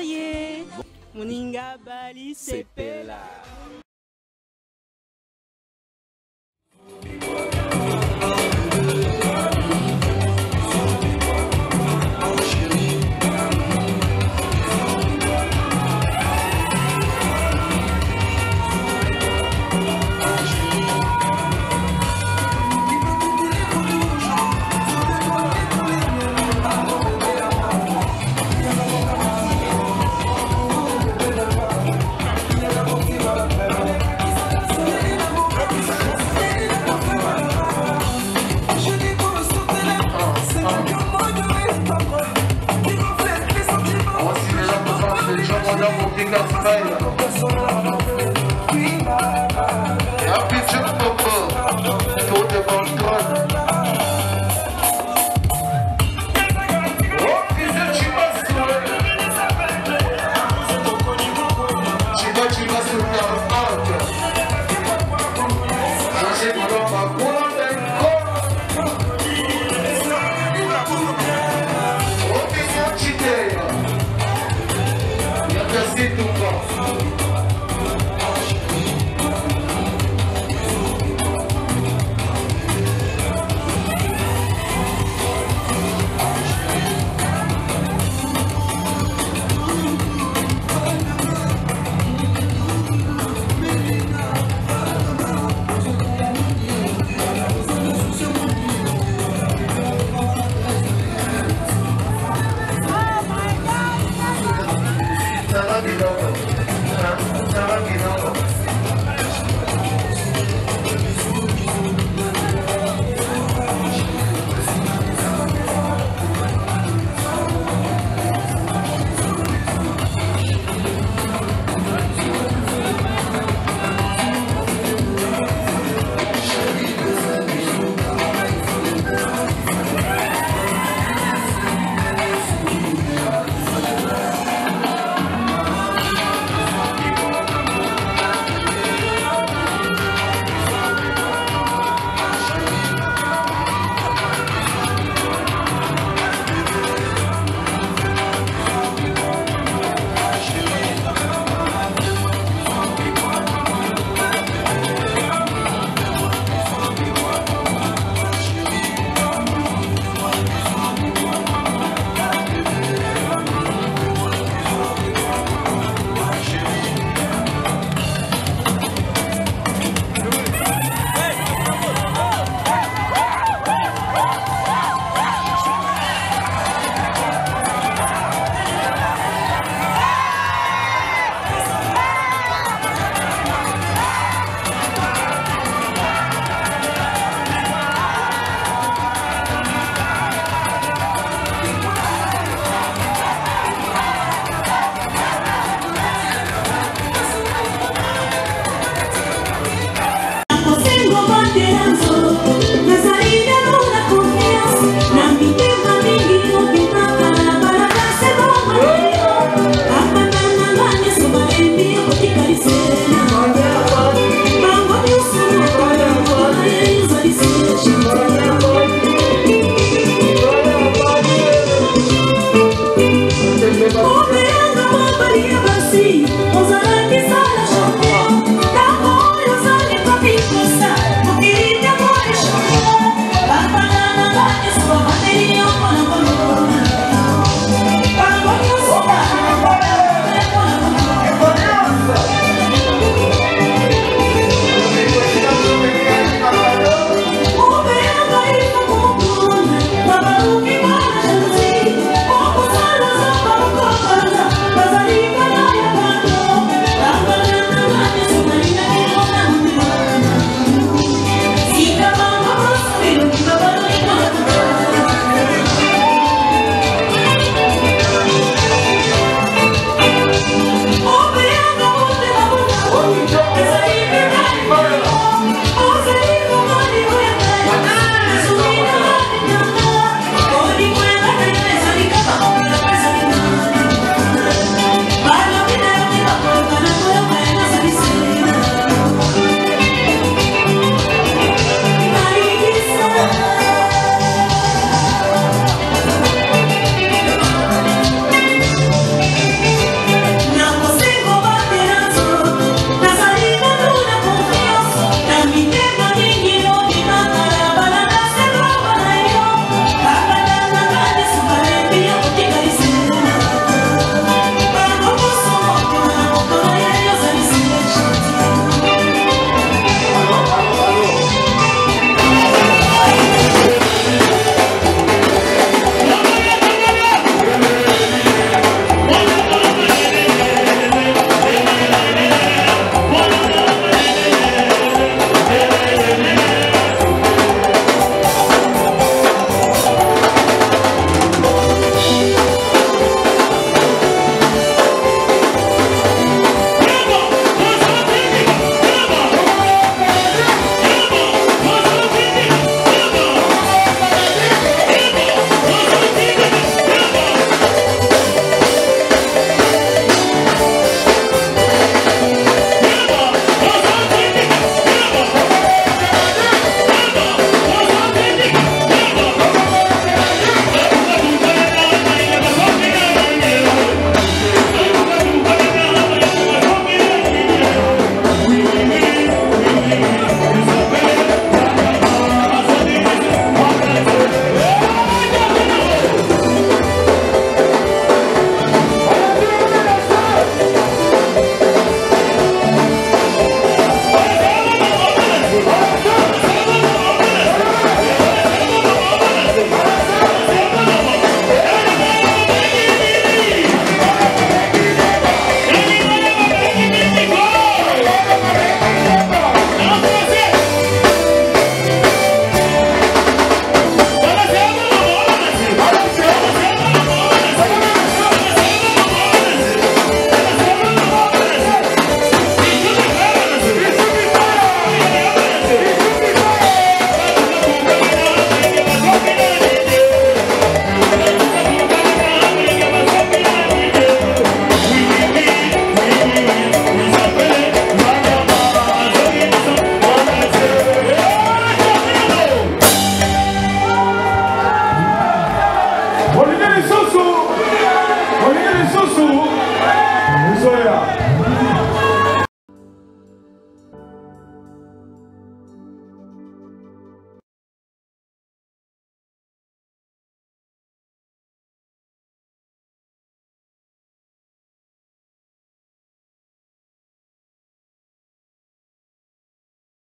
Mariés. Moninga Bali Sepela. Hallelujah.